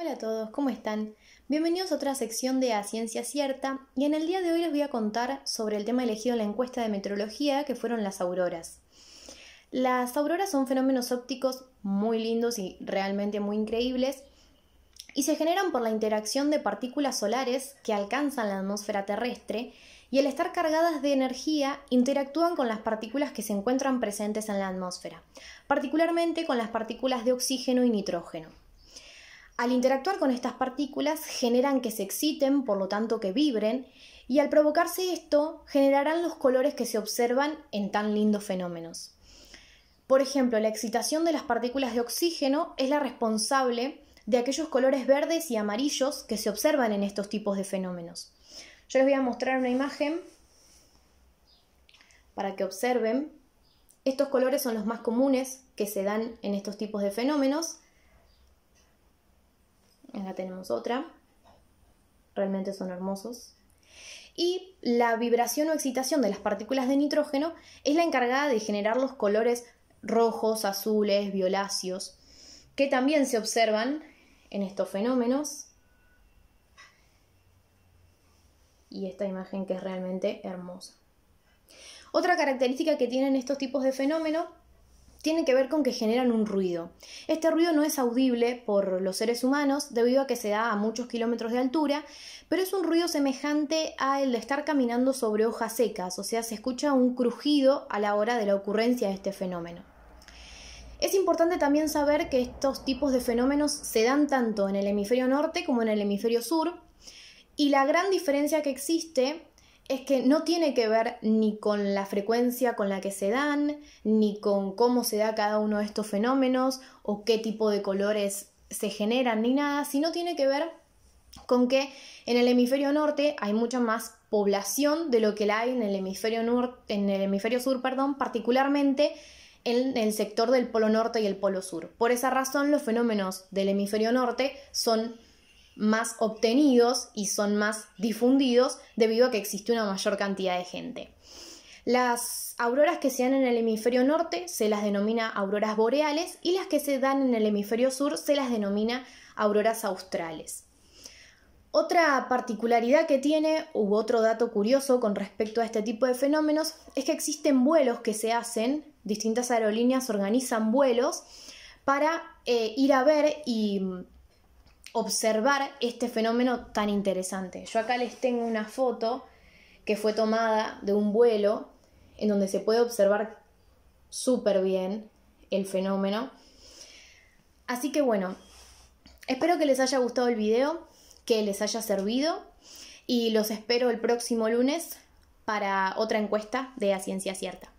Hola a todos, ¿cómo están? Bienvenidos a otra sección de A Ciencia Cierta y en el día de hoy les voy a contar sobre el tema elegido en la encuesta de meteorología que fueron las auroras. Las auroras son fenómenos ópticos muy lindos y realmente muy increíbles y se generan por la interacción de partículas solares que alcanzan la atmósfera terrestre y al estar cargadas de energía interactúan con las partículas que se encuentran presentes en la atmósfera, particularmente con las partículas de oxígeno y nitrógeno. Al interactuar con estas partículas generan que se exciten, por lo tanto que vibren, y al provocarse esto generarán los colores que se observan en tan lindos fenómenos. Por ejemplo, la excitación de las partículas de oxígeno es la responsable de aquellos colores verdes y amarillos que se observan en estos tipos de fenómenos. Yo les voy a mostrar una imagen para que observen. Estos colores son los más comunes que se dan en estos tipos de fenómenos. Acá tenemos otra. Realmente son hermosos. Y la vibración o excitación de las partículas de nitrógeno es la encargada de generar los colores rojos, azules, violáceos, que también se observan en estos fenómenos. Y esta imagen que es realmente hermosa. Otra característica que tienen estos tipos de fenómenos tiene que ver con que generan un ruido. Este ruido no es audible por los seres humanos debido a que se da a muchos kilómetros de altura, pero es un ruido semejante al de estar caminando sobre hojas secas, o sea, se escucha un crujido a la hora de la ocurrencia de este fenómeno. Es importante también saber que estos tipos de fenómenos se dan tanto en el hemisferio norte como en el hemisferio sur, y la gran diferencia que existe es que no tiene que ver ni con la frecuencia con la que se dan, ni con cómo se da cada uno de estos fenómenos o qué tipo de colores se generan, ni nada, sino tiene que ver con que en el hemisferio norte hay mucha más población de lo que la hay en el hemisferio, en el hemisferio sur, perdón, particularmente en el sector del polo norte y el polo sur. Por esa razón, los fenómenos del hemisferio norte son más obtenidos y son más difundidos debido a que existe una mayor cantidad de gente. Las auroras que se dan en el hemisferio norte se las denomina auroras boreales y las que se dan en el hemisferio sur se las denomina auroras australes. Otra particularidad que tiene, u otro dato curioso con respecto a este tipo de fenómenos, es que existen vuelos que se hacen, distintas aerolíneas organizan vuelos para eh, ir a ver y observar este fenómeno tan interesante. Yo acá les tengo una foto que fue tomada de un vuelo en donde se puede observar súper bien el fenómeno. Así que bueno, espero que les haya gustado el video, que les haya servido y los espero el próximo lunes para otra encuesta de A Ciencia Cierta.